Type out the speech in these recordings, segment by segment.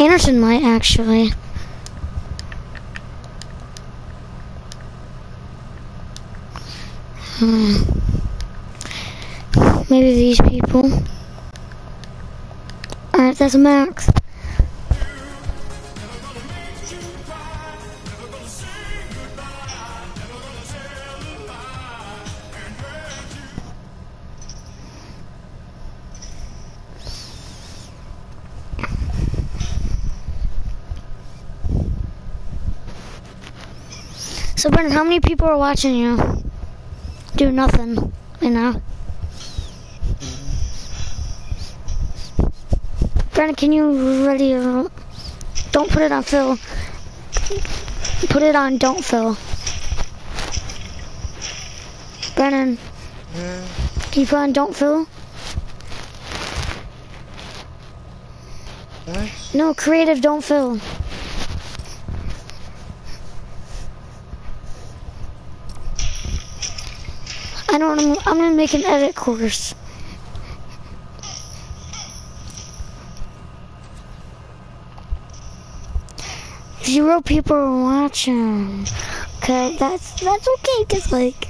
Anderson might actually. Hmm. Maybe these people. Alright, that's a max. So Brennan, how many people are watching you? Do nothing, you know. Brennan, can you ready? Don't put it on Fill. Put it on don't Fill. Brennan, Yeah. can you put on don't Fill? What? No, creative don't Fill. I'm, I'm gonna make an edit course. Zero people are watching. Okay, that's that's okay. Cause like,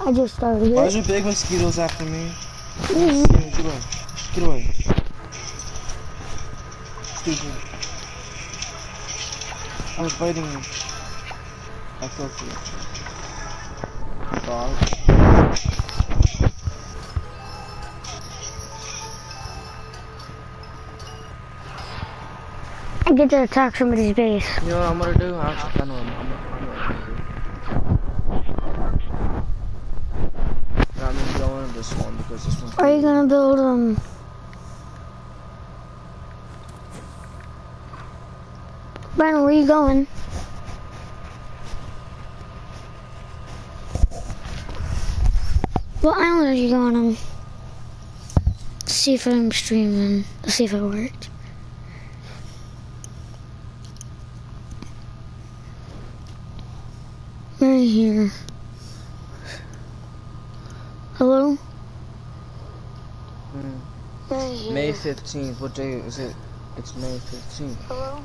I just started Why is there big mosquitoes after me? Mhm. Get away. Get away. Stupid. I was fighting you. I felt you. Dog. I get to attack somebody's base. You know what I'm gonna do? I actually I know what I'm, I'm, I know what I'm gonna do. I'm gonna go in this one because this one's Are you gonna build um? Brandon, where are you going? What island are you going on? See if I'm streaming. Let's see if it worked. Right here. Hello? Mm. Right here. May 15th. What day is it? It's May 15th. Hello?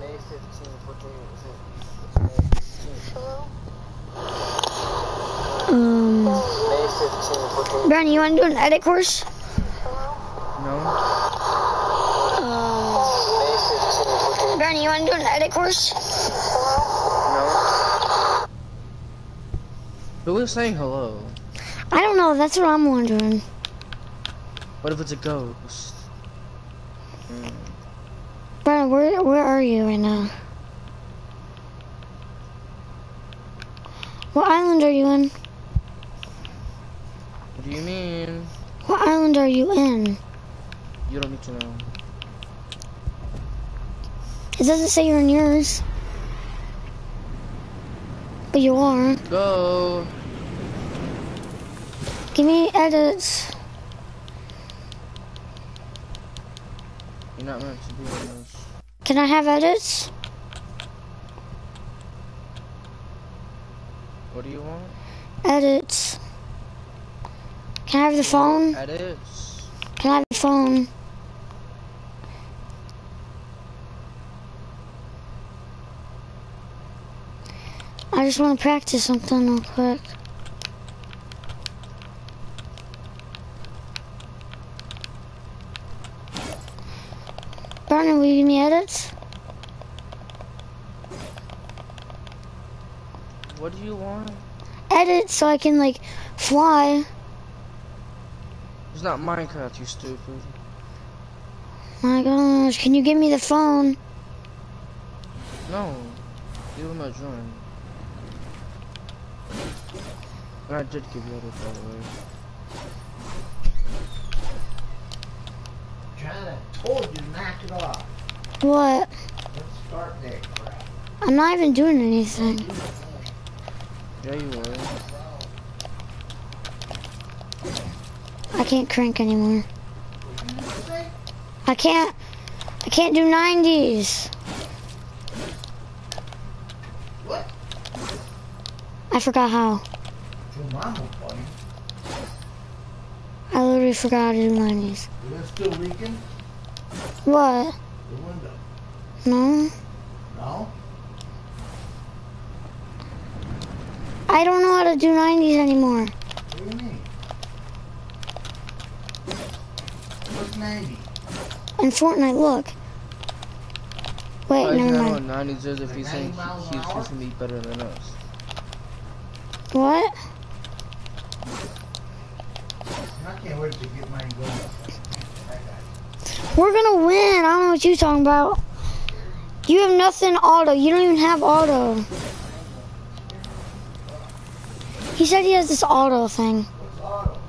May 15th. What day is it? It's May 15th. Um, May 15th. What day? Brandon, you want to do an edit course? No? Um, May 15th. What day? Brandon, you want to do an edit course? No? Who is saying hello? I don't know. That's what I'm wondering. What if it's a ghost? Mm. Brandon, where where are you right now? What island are you in? What do you mean? What island are you in? You don't need to know. It doesn't say you're in yours. But you are. Go! Give me edits. You're not meant to be in this. Can I have edits? What do you want? Edits. Can I have the phone? Edits. Can I have the phone? I just want to practice something real quick. Brandon, will you give me edits? What do you want? Edit so I can like fly. It's not Minecraft, you stupid. My gosh, can you give me the phone? No. You will not join. And I did give you edits, by the way. China told you to knock it off. What? Let's start that crap. I'm not even doing anything. Yeah, you were. I can't crank anymore. I can't. I can't do 90s. What? I forgot how. I literally forgot to do 90s. Is still leaking? What? The window? No? No? I don't know how to do 90s anymore. What do you mean? What's 90? In Fortnite, look. Wait, you never mind. what 90s is if he's saying he- he's supposed to be better than us? What? I can't wait to get mine going. We're gonna win. I don't know what you're talking about. You have nothing auto. You don't even have auto. He said he has this auto thing. What's auto?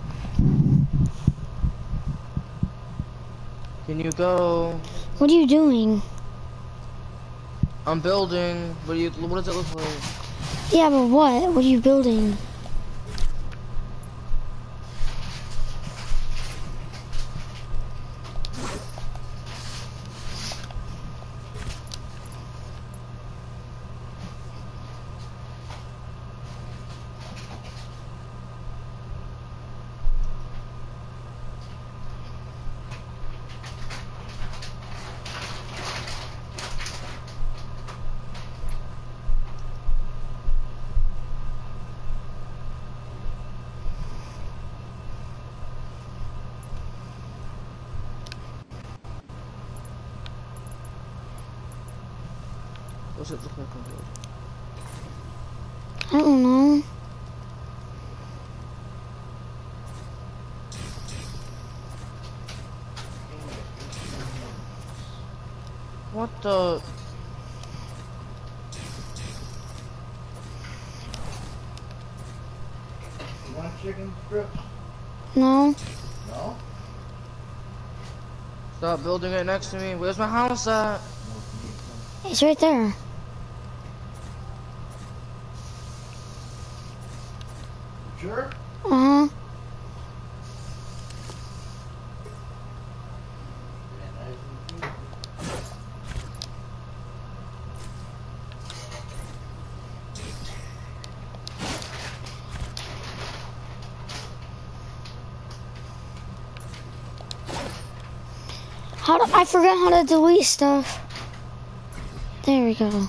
Can you go? What are you doing? I'm building. What do you? What does it look like? Yeah, but what? What are you building? What's it look like on build? I don't know. What the? You want chicken strips? No. No? Stop building right next to me. Where's my house at? It's right there. Sure? Uh huh. How do, I forgot how to delete stuff. There we go.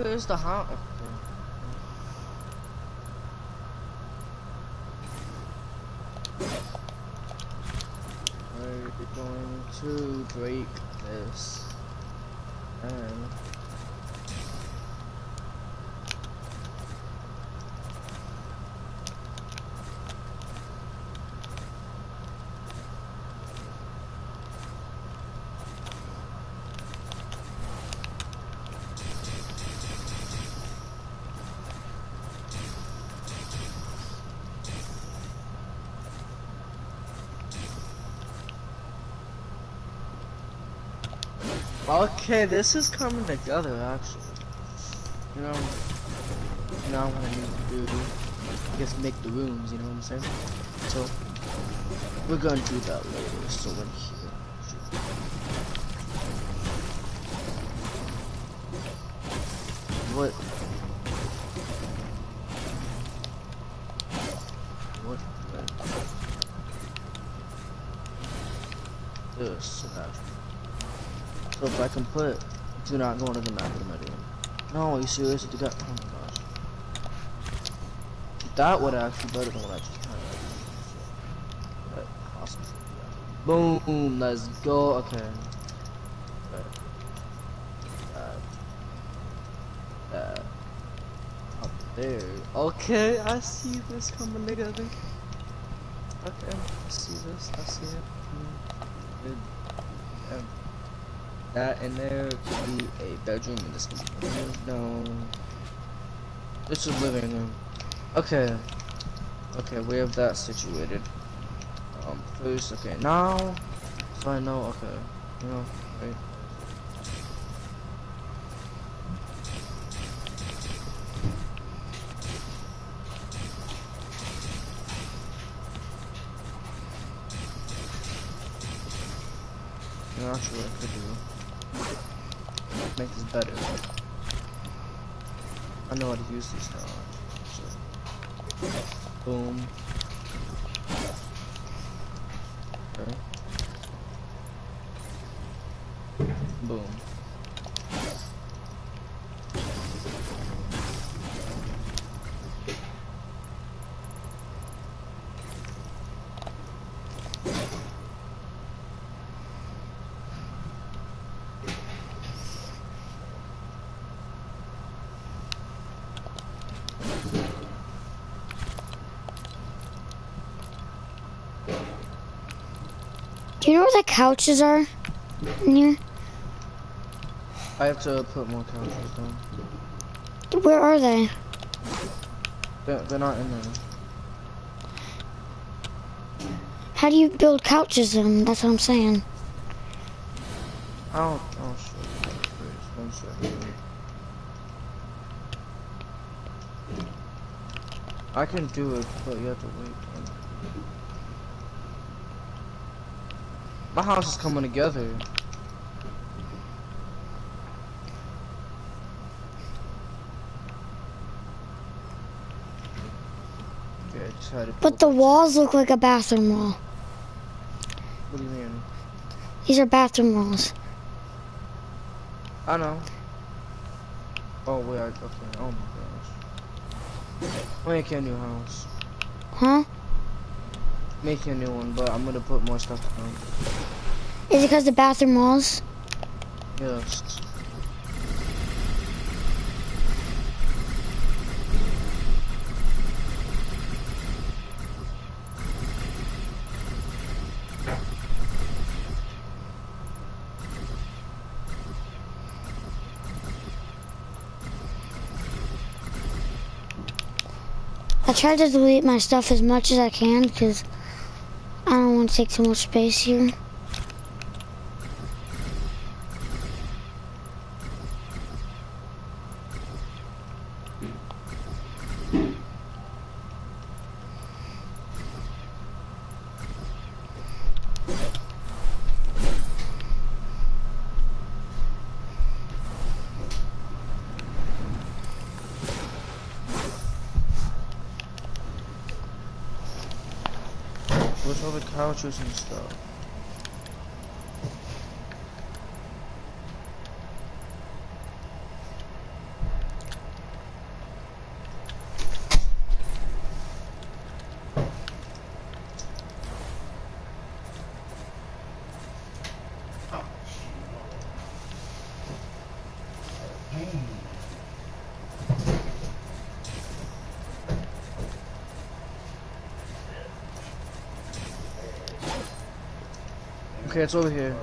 Where is the house? We're going to break this and Okay, this is coming together actually. You know, now what I need to do is make the rooms, you know what I'm saying? So, we're gonna do that later, so when here. What? Can put, do not go into the map, am I doing? No, are you serious? Did that, oh my gosh. That would actually better than what I just tried. But, awesome. Boom, let's go, okay. Uh, up there. Okay, I see this coming together. Okay, I see this, I see it. Mm. Um, that in there could be a bedroom and this be no. This is living room. Okay. Okay we have that situated. Um first okay now so I know okay you know right I'm not sure what I could do make this better. I know how to use this now. So, boom. Okay. Boom. Do you know where the couches are? In here? I have to put more couches down. Where are they? They're, they're not in there. How do you build couches then? That's what I'm saying. I don't, oh shit. One second. I can do it, but you have to wait. My house is coming together. Okay, I just had to But the walls look like a bathroom wall. What do you mean? These are bathroom walls. I know. Oh wait, I, okay. Oh my gosh. Make a new house. Huh? Make a new one, but I'm gonna put more stuff down. Is it because the bathroom walls? Yes. I try to delete my stuff as much as I can because I don't want to take too much space here. And stuff? Okay, it's over here.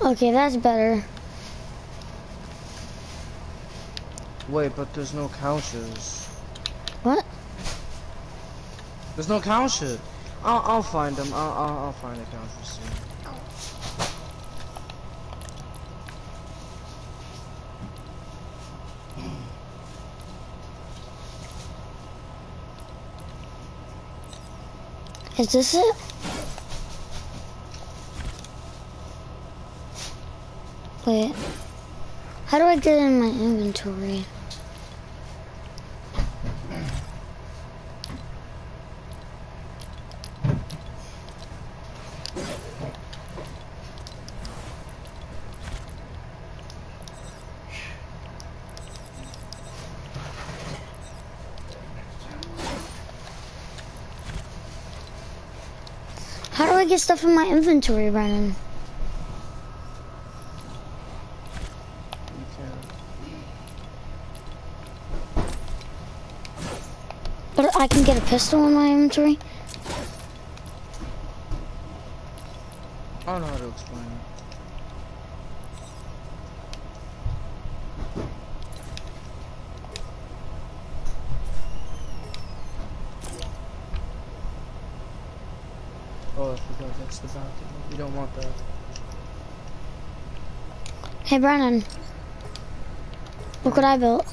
Okay, that's better. Wait, but there's no couches. What? There's no couches. I'll, I'll find them. I'll, I'll, I'll find the couches soon. Is this it? Wait. How do I get in my inventory? I get stuff in my inventory, Brennan? But I can get a pistol in my inventory? I don't know how to explain it. Forgot that's the balcony. You don't want that. Hey, Brennan. Look what I built.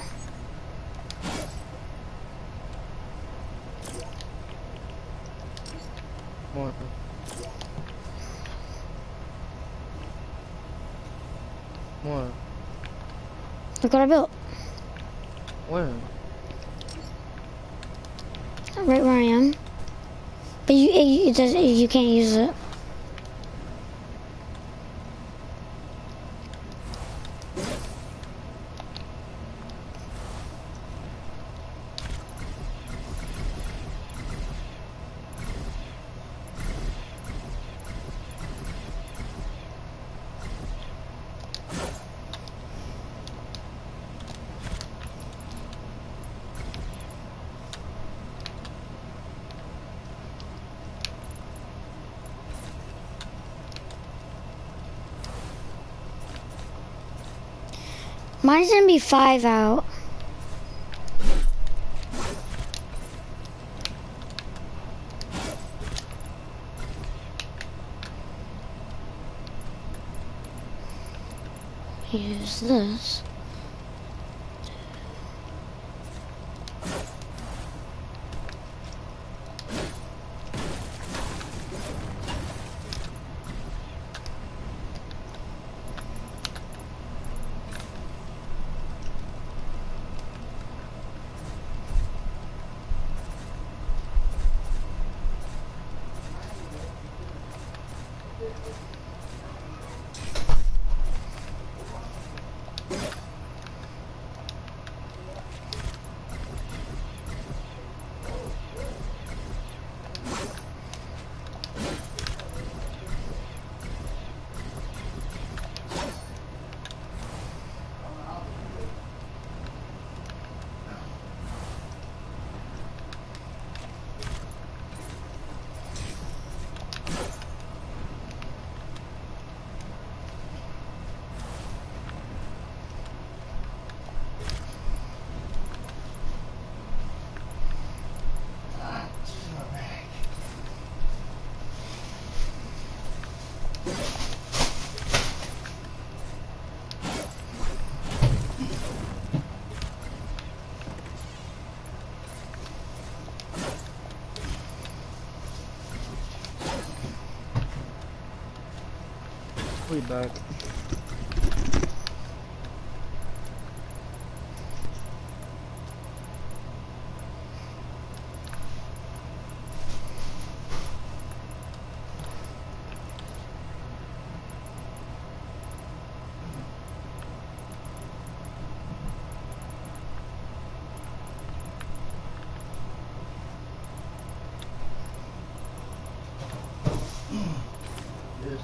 More. More. Look what I built. Where? Right where I am. But you, it, does, you can't use it. Mine's gonna be five out. Use this. We back. This.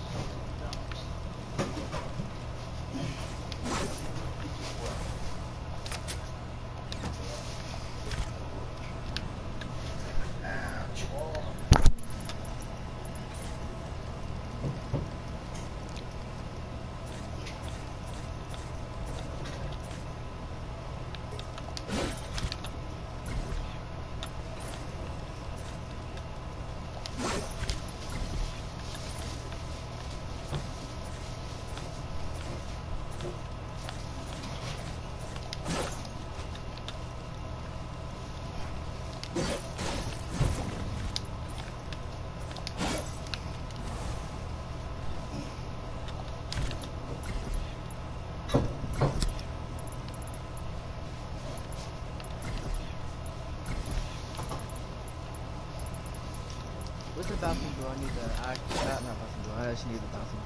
Bathroom door? I need the act that not bathroom door. I actually need the bathroom.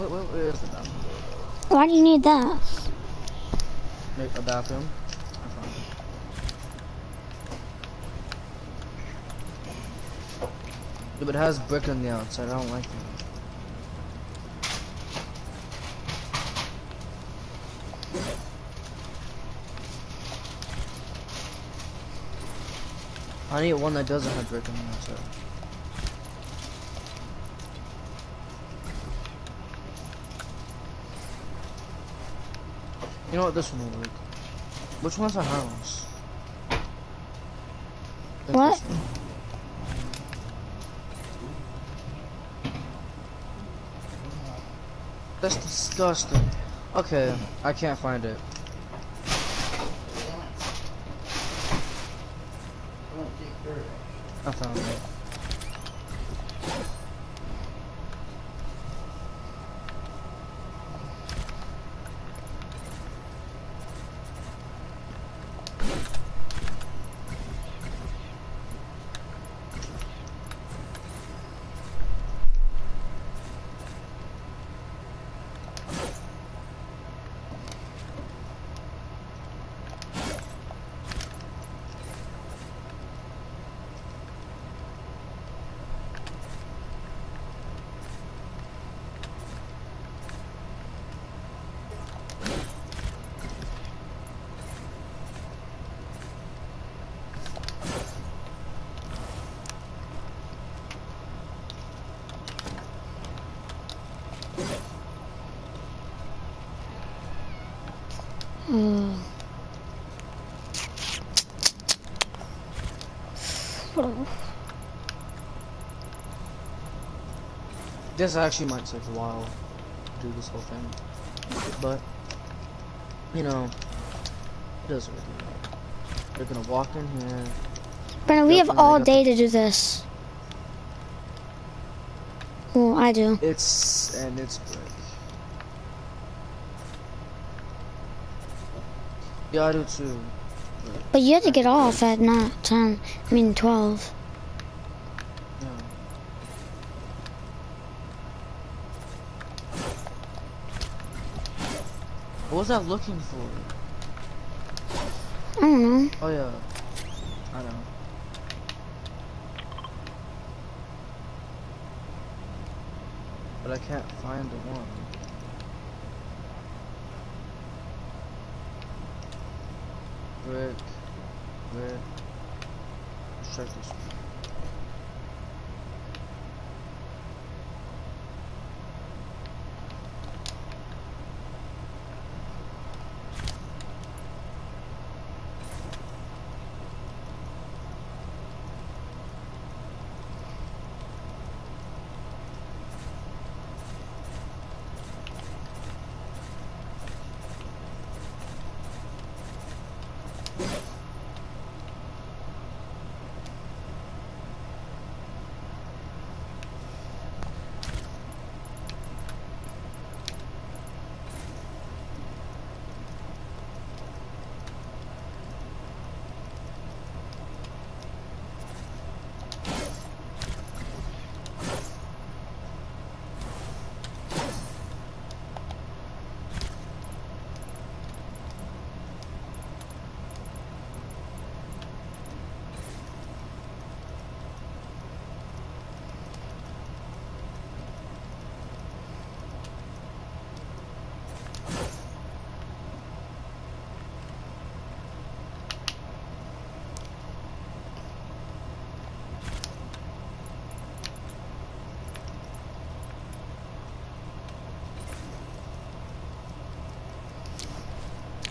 Wait, wait, where is the bathroom door? though? Why do you need that? Make a bathroom. It. Yeah, but it has brick on the outside. I don't like that. I need one that doesn't have brick on the outside. You know what? This one will work. Which one's a house? What? one. That's disgusting. Okay, I can't find it. This actually might take a while to do this whole thing. But, you know, it doesn't really matter. They're gonna walk in here. Brennan, we have all day to do this. Well, I do. It's, and it's brick. Yeah, I do too. But you have to get off at not 10, I mean 12. Yeah. What was I looking for? I don't know. Oh yeah. I know. But I can't find the one. Brick. Brick. Let's check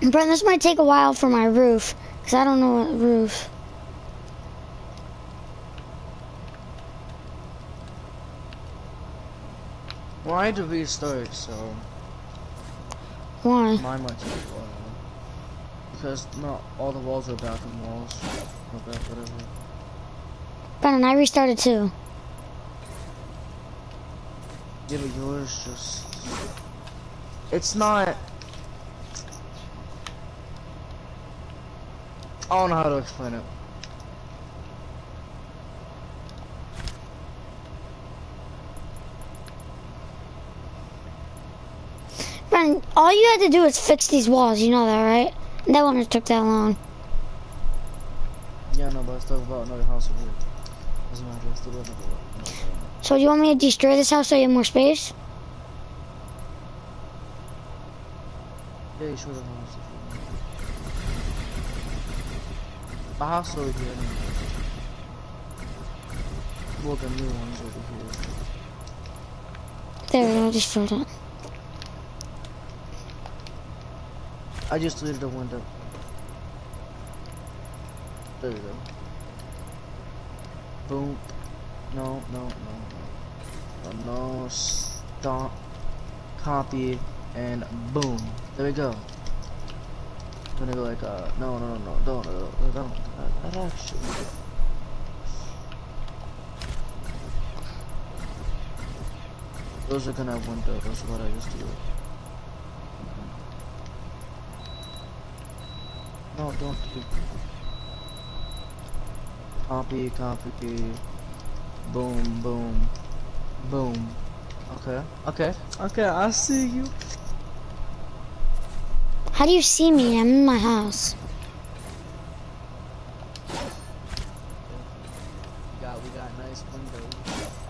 Brent, this might take a while for my roof, because I don't know what roof. Well, I had to restart, so. Why? Mine might take a while. Because not all the walls are bathroom walls. Okay, whatever. Brennan, I restarted too. Yeah, but yours just... It's not... I don't know how to explain it. Brennan, all you had to do is fix these walls. You know that, right? That wouldn't have took that long. Yeah, no, but I still about another house over here. Doesn't matter, still another one. So you want me to destroy this house so you have more space? Yeah, you should have house if you want. The house over here. Well, the new ones over here. There we go, I destroyed it. I just deleted the window. There we go. Boom. No, no, no, no. No, no. Stop. Copy. And boom. There we go. Gonna go like, uh, no, no, no, don't, uh, don't, don't. That, actually. Those are gonna have windows, that's what I to do. No, don't do. Copy, copy. Boom, boom, boom. Okay, okay, okay. I see you. How do you see me? I'm in my house. We got, we got nice windows.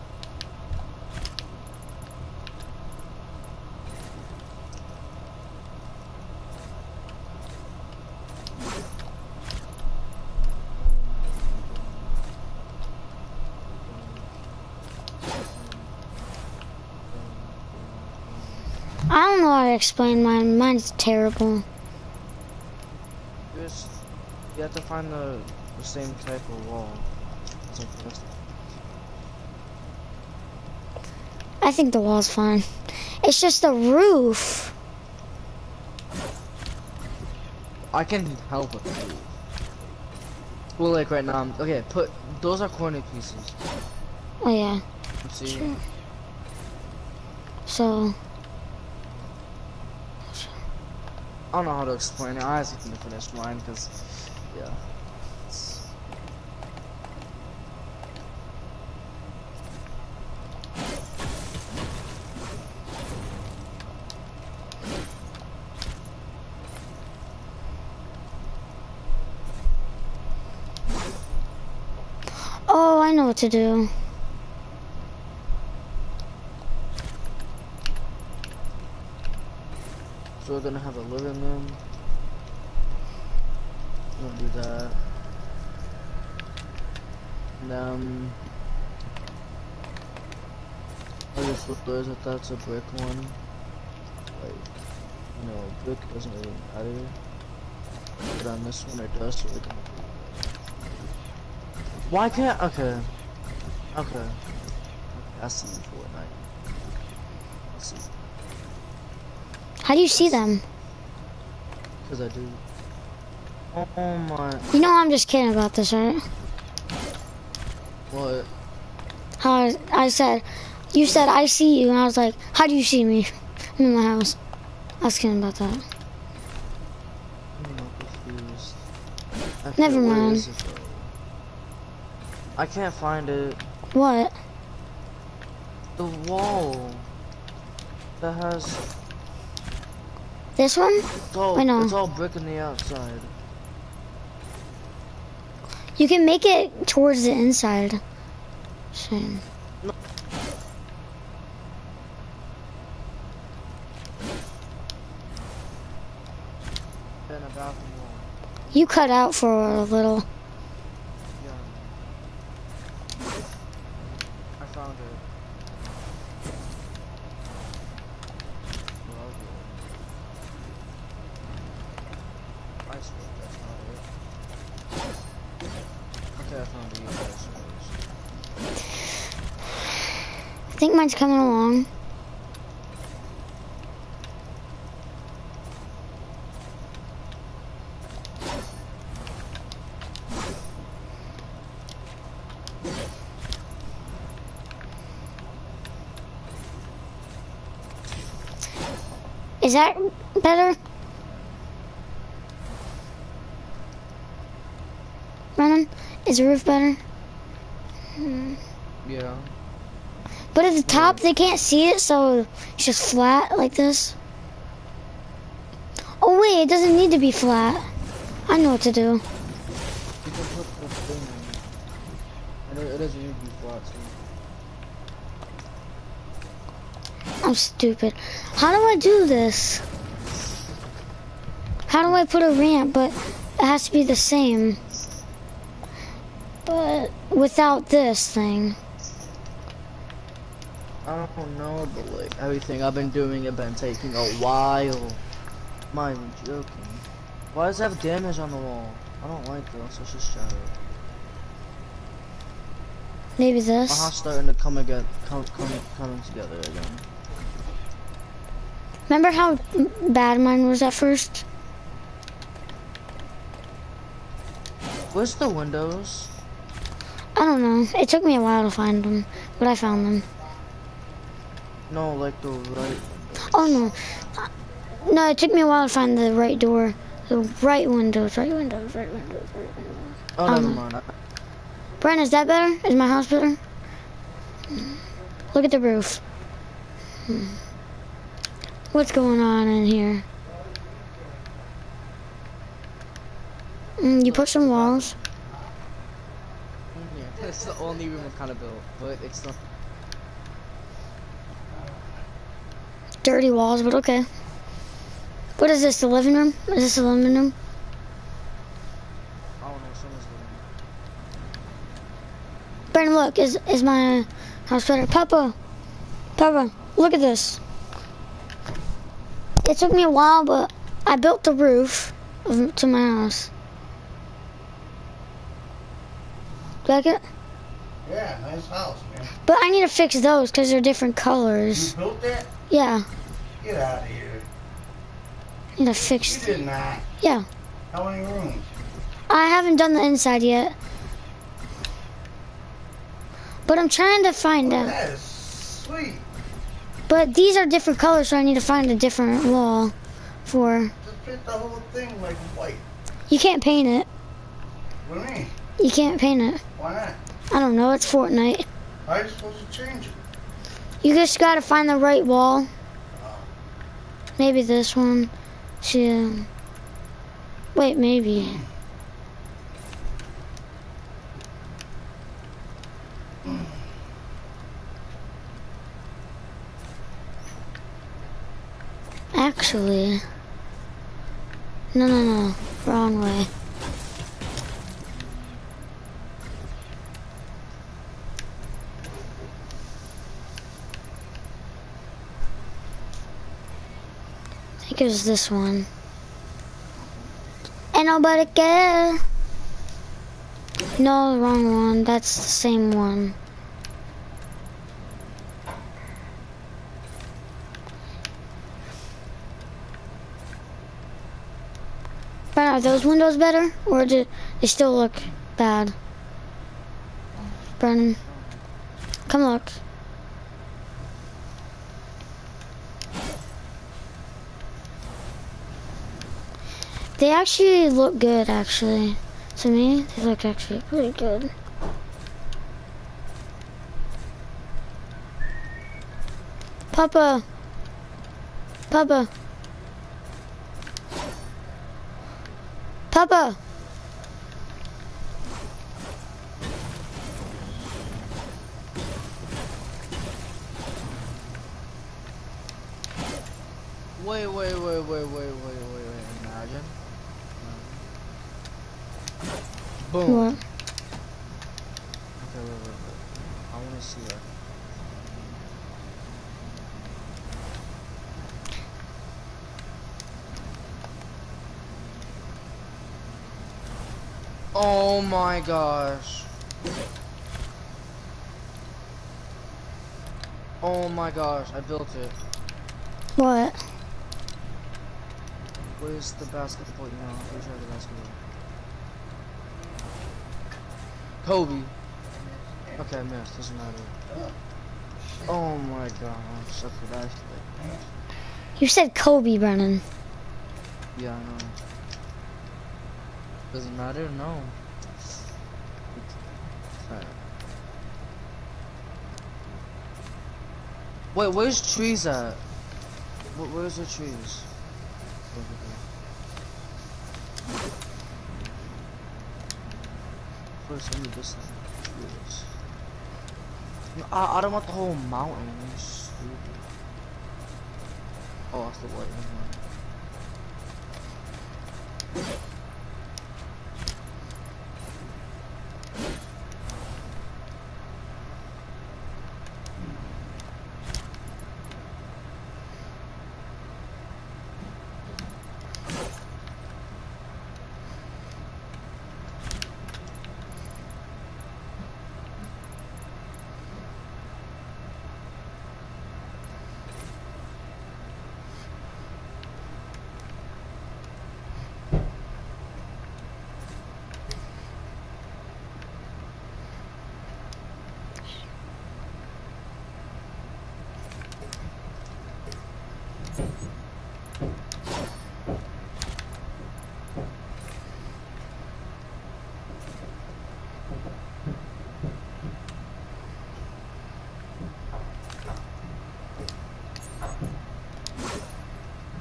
I don't know how to explain mine. Mine's terrible. Just, you have to find the, the same type of wall. It's like the rest I think the wall's fine. It's just the roof. I can help with that. Well, like right now, okay, put, those are corner pieces. Oh yeah. See? Sure. So I don't know how to explain it. I honestly need to finish mine because, yeah. Oh, I know what to do. We're gonna have a living room. Gonna do that. And um, I just flip those if that's a brick one. Like, you know, brick doesn't really matter. But on this one it does, so can. Why can't? Okay. Okay. I see Fortnite. I see. How do you see them? Cause I do. Oh my. You know I'm just kidding about this, right? What? How I, I said, you said I see you, and I was like, how do you see me? I'm in my house. I was kidding about that. I'm confused. Never mind. is it, though? I can't find it. What? The wall that has This one? it's all I know. it's all brick on the outside. You can make it towards the inside. Shame. And a bathroom wall. You cut out for a little. someone's coming along. Is that better? Brennan, is the roof better? Hmm. Yeah. But at the top, they can't see it, so it's just flat like this. Oh wait, it doesn't need to be flat. I know what to do. I'm stupid. How do I do this? How do I put a ramp, but it has to be the same? But without this thing. I don't know, but like everything I've been doing, it's been taking a while. Am I even joking? Why does it have damage on the wall? I don't like this. It's just shadow. Maybe this. My house starting to come again, come, come, coming together again. Remember how bad mine was at first? Where's the windows? I don't know. It took me a while to find them, but I found them. No, like the right. Oh no. No, it took me a while to find the right door. The right windows, right windows, right windows, right windows. Oh, never Um, mind. I- Brian, is that better? Is my house better? Look at the roof. Hmm. What's going on in here? Mm, you put some walls. Yeah, it's the only room I've kind of built, but it's not. Dirty walls, but okay. What is this, the living room? Is this the living room? I don't know. Someone's living. Room. Brandon, look, is is my house better? Papa, Papa, look at this. It took me a while, but I built the roof of, to my house. Do you like it? Yeah, nice house, man. But I need to fix those because they're different colors. You built that? Yeah, Get out of here. I need to You fix. did not. Yeah, How many rooms? I haven't done the inside yet. But I'm trying to find out. That is sweet. But these are different colors, so I need to find a different wall for. Just paint the whole thing like white. You can't paint it. What do you mean? You can't paint it. Why not? I don't know. It's Fortnite. How are you supposed to change it? You just gotta find the right wall. Maybe this one. See. um, Wait, maybe. Actually. No, no, no. Wrong way. Think it this one. Ain't nobody care. No, wrong one. That's the same one. But are those windows better? Or do they still look bad? Brennan. Come look. They actually look good, actually. To me, they look actually pretty good. Papa. Papa. Papa. Wait, wait, wait, wait, wait, wait, wait, wait. Imagine. Boom. What? Okay, wait, wait, wait. I want to see her. Oh my gosh. Oh my gosh, I built it. What? Where's the basketball? You know, where's the basketball? Kobe. Okay, I missed. Doesn't matter. Oh my gosh. Okay, that's You said Kobe, Brennan. Yeah, I know. Doesn't matter, no. Wait, where's trees at? Where's the trees? Over here. I, I don't want the whole mountain. Oh, that's the white one.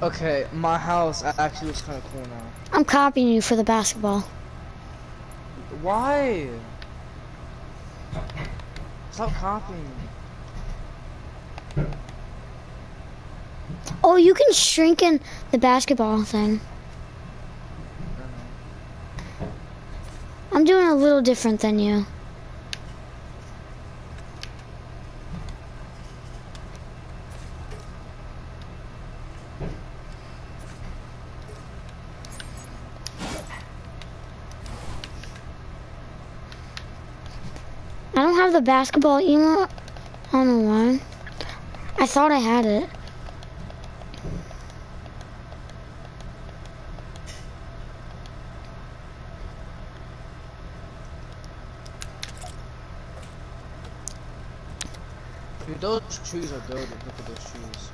Okay, my house actually looks kind of cool now. I'm copying you for the basketball. Why? Stop copying. Oh, you can shrink in the basketball thing. I don't know. I'm doing a little different than you. I don't have the basketball emote. I don't know why. I thought I had it. Dude, those trees are dirty. Look at those trees.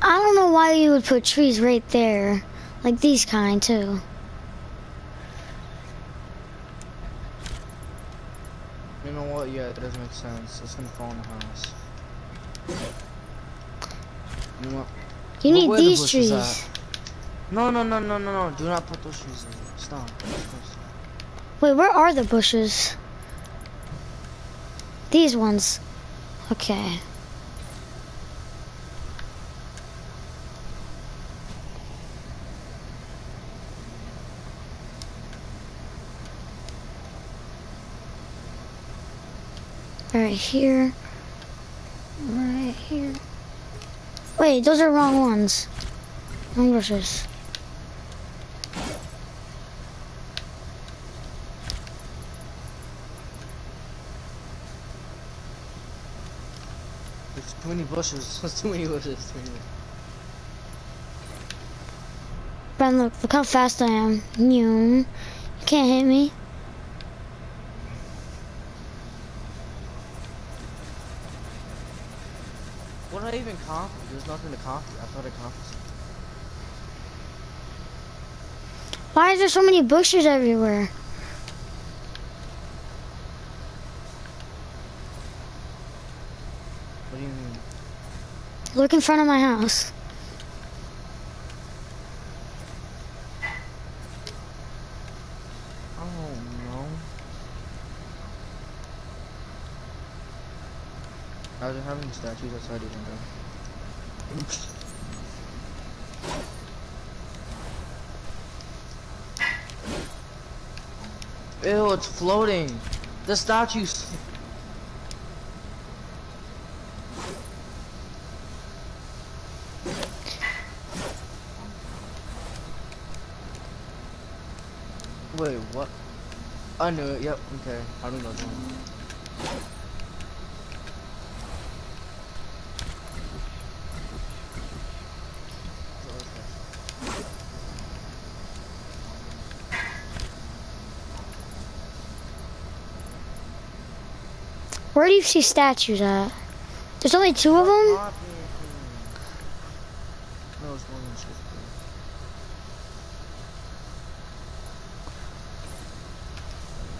I don't know why you would put trees right there. Like these kind too. Know what? Yeah, it doesn't make sense. It's gonna fall in the house. You know what? You need where the these bushes trees. No, no, no, no, no, no. Do not put those trees in. Stop. Wait, where are the bushes? These ones. Okay. Right here. Right here. Wait, those are wrong ones. Wrong bushes. There's too many bushes. There's too many bushes. Too many. Ben, look, look how fast I am. You can't hit me. What did I even copy? There's nothing to copy. I thought I copied. Why is there so many bushes everywhere? What do you mean? Look in front of my house. Oh no. I was having statues outside even though. Ew, it's floating. The statues. Wait, what? I knew it. Yep. Okay. I don't know. Where do you see statues at? There's only two of them? No, it's more than shift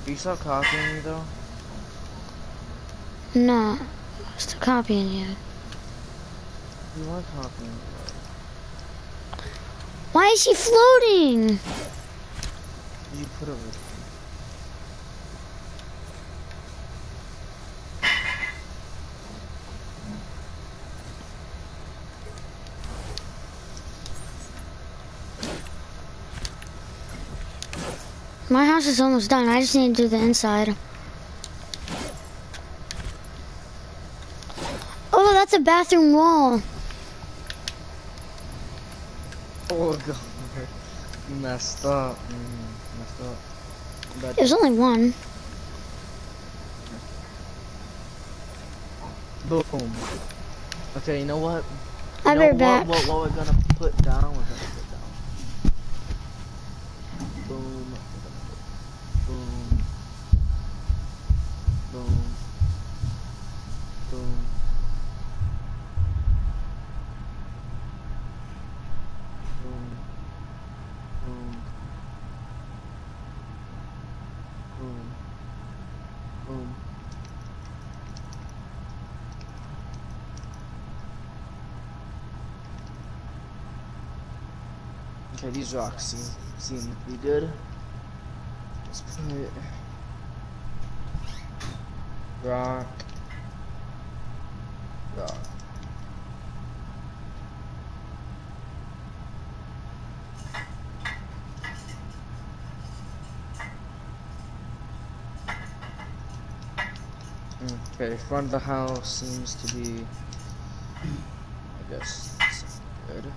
key. Are you stop copying me though? No, I'm still copying you. You are copying me. Why is she floating? You put it with My house is almost done. I just need to do the inside. Oh, that's a bathroom wall. Oh god. You messed up. Mm, messed up. But There's only one. boom. Okay, you know what? You be know right back. What, what, what we're gonna put down, we're gonna Boom. Okay, these rocks seem seem to be good. Let's put rock. Okay, front of the house seems to be, I guess, good.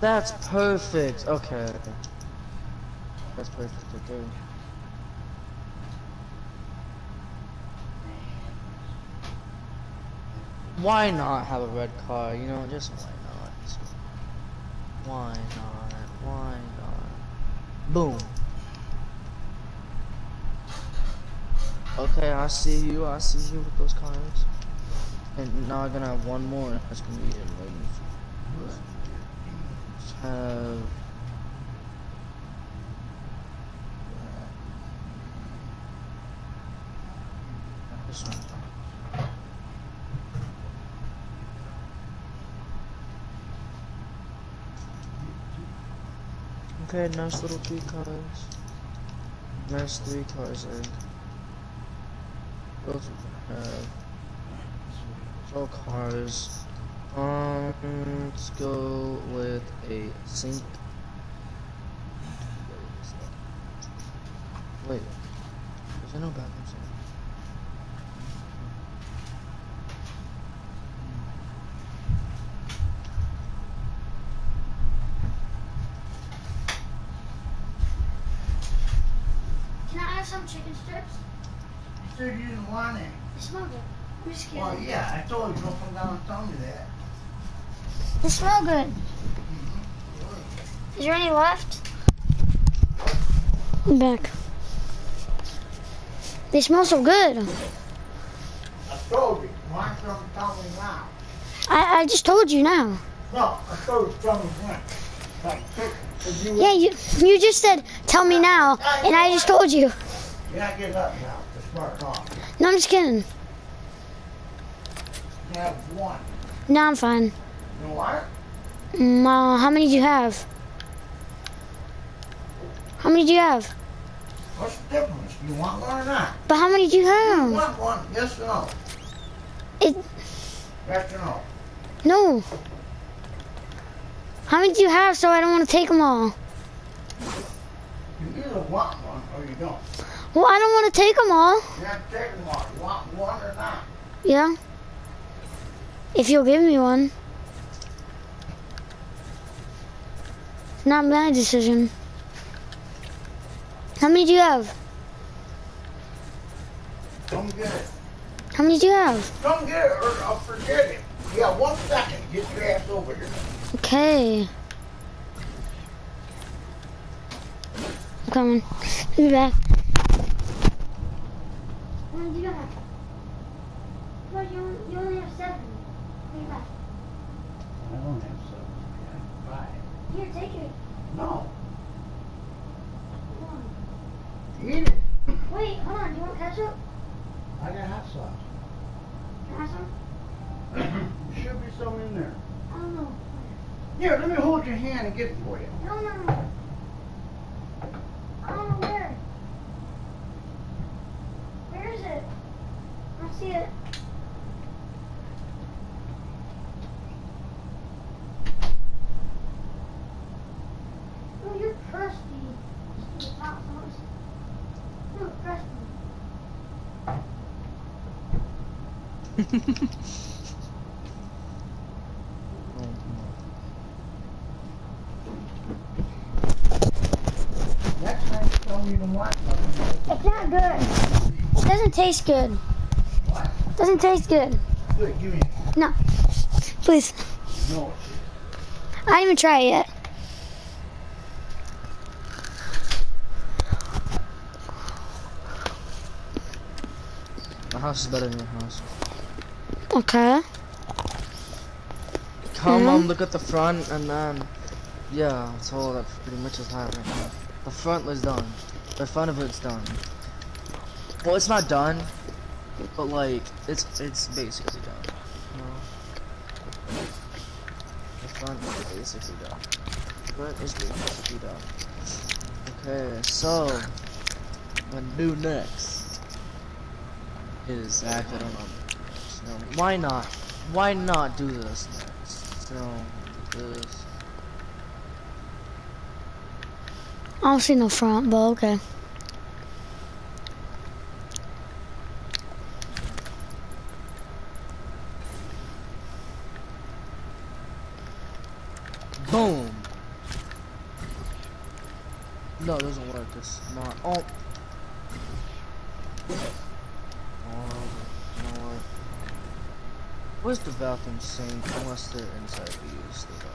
That's perfect. Okay. That's perfect. Okay. Why not have a red car? You know, just why not? Why not? Why not? Boom. Okay, I see you. I see you with those cars. And now I'm gonna have one more. That's gonna be. Let's have. This one. Okay, nice little three cars. Nice three cars there. Those have all cars. Um, let's go with a sink. Wait, is there no bathrooms here? Can I have some chicken strips? Said you didn't want it. They smell good. I'm just kidding. Well, yeah, I told you, don't come down and tell me that. They smell good. Is there any left? I'm back. They smell so good. I told you, why don't you tell me now? I, I just told you now. No, I told you, tell me when. Like, you, Yeah, you you just said tell me now, and I just told you. You're not getting up now, to smart car. No, I'm just kidding. have one. No, I'm fine. You want it? Uh, how many do you have? How many do you have? What's the difference? You want one or not? But how many do you have? You want one? Yes or no? It Yes or no? no. How many do you have? So I don't want to take them all. You either want one or you don't. Well, I don't want to take them all. You have to take them all. You want one or not? Yeah. If you'll give me one. Not my decision. How many do you have? Come get it. How many do you have? Come get it or I'll forget it. Yeah, one second. Get your ass over here. Okay. I'm coming. Be back. How many do you have? Well, you, you only have seven. Be back. I don't have seven. I have five. Here, take it. No. Come on. Eat it. Wait, hold on. Do you want ketchup? I got hot sauce. Can I have some? there should be some in there. I don't know. Here, let me hold your hand and get it for you. No, no, no. I don't know where. Where is it? I see it. Oh, you're crusty. Stupid hot sauce. You're crusty. Next time you tell me you don't want nothing. It's not good. It doesn't taste good. What? Doesn't taste good. Good, give me No. Please. No. I didn't even try it yet. House is better than your house. Okay. Come Mhm. on, look at the front, and then, yeah, that's all that pretty much is happening. The front is done. The front of it's done. Well, it's not done, but like, it's it's basically done. You know? The front is basically done. The front is basically done. Okay, so, what do next I don't know. Why not? Why not do this? Do this. I don't see no front, but okay. Boom. No, it doesn't work. It's not. Oh. Oh, you know what? Where's the bathroom sink? Unless they're inside we use the bathroom.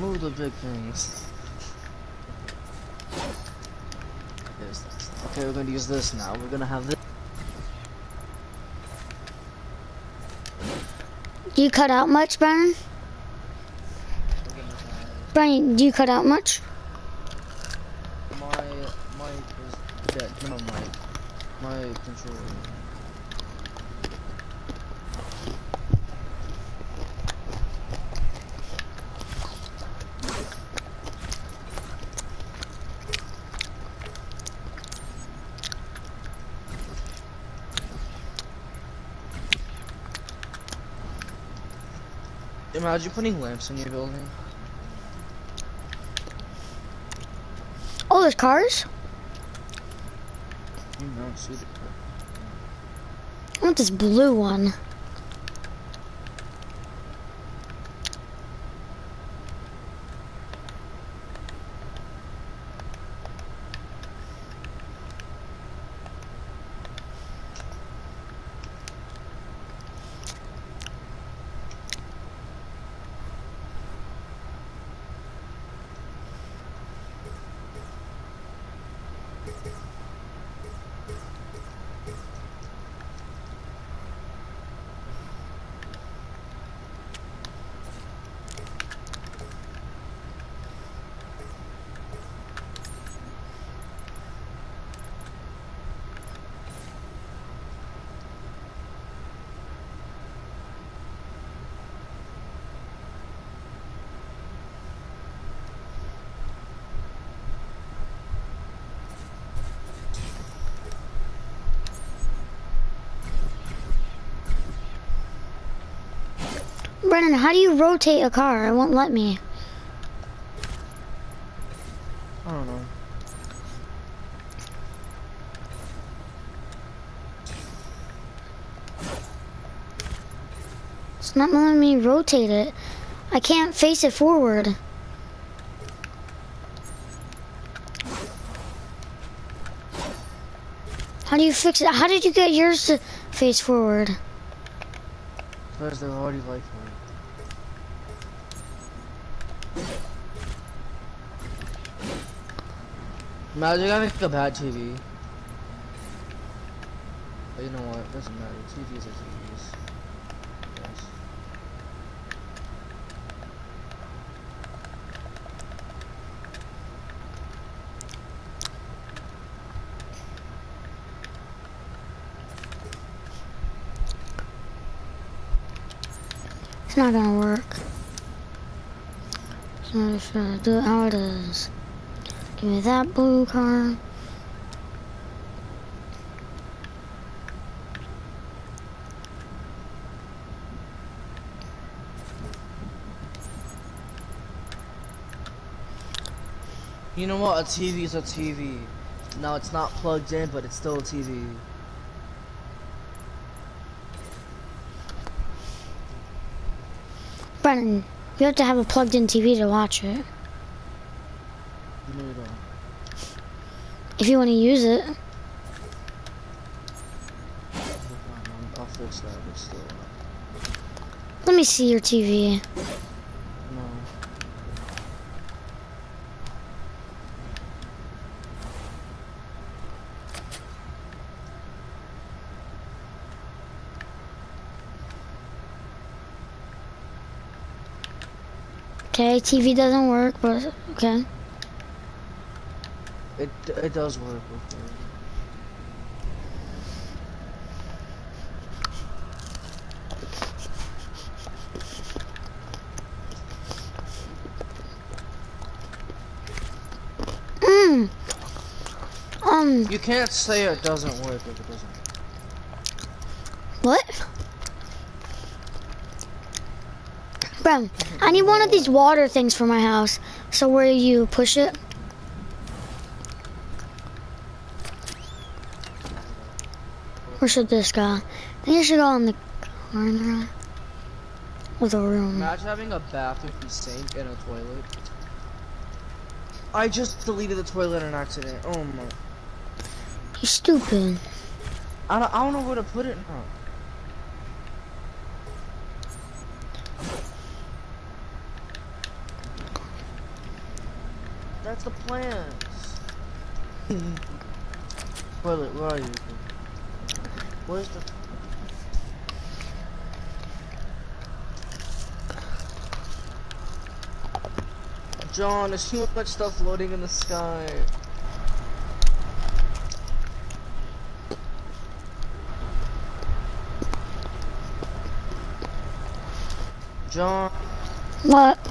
Move the big things. Okay, we're gonna use this now. We're gonna have this. Do you cut out much, Brian? We're gonna have Brian, do you cut out much? my mic is dead. No mic. My controller. Imagine putting lamps in your building. Oh, there's cars? You don't see the I want this blue one. Brennan, how do you rotate a car? It won't let me. I don't know. It's not letting me rotate it. I can't face it forward. How do you fix it? How did you get yours to face forward? Because they're already like mine. Imagine having a bad TV. But you know what? It doesn't matter. TVs are TVs. Yes. It's not gonna work. So I'm just gonna do it how it is. Give me that blue car. You know what? A TV is a TV. Now it's not plugged in, but it's still a TV. You have to have a plugged in TV to watch it. Know you. If you want to use it. I'll fix that, but still. Let me see your TV. No. Okay, TV doesn't work, but okay. It it does work. Mm. Um, You can't say it doesn't work if it doesn't. what? Bren, I need one of these water things for my house. So where you push it? Where should this go? I think it should go in the corner of the room. Imagine having a bathroom with a sink and a toilet. I just deleted the toilet on accident. Oh my. You stupid. I don't, I don't know where to put it now. Toilet, where are you? Where's the John, there's too much stuff floating in the sky. John, What?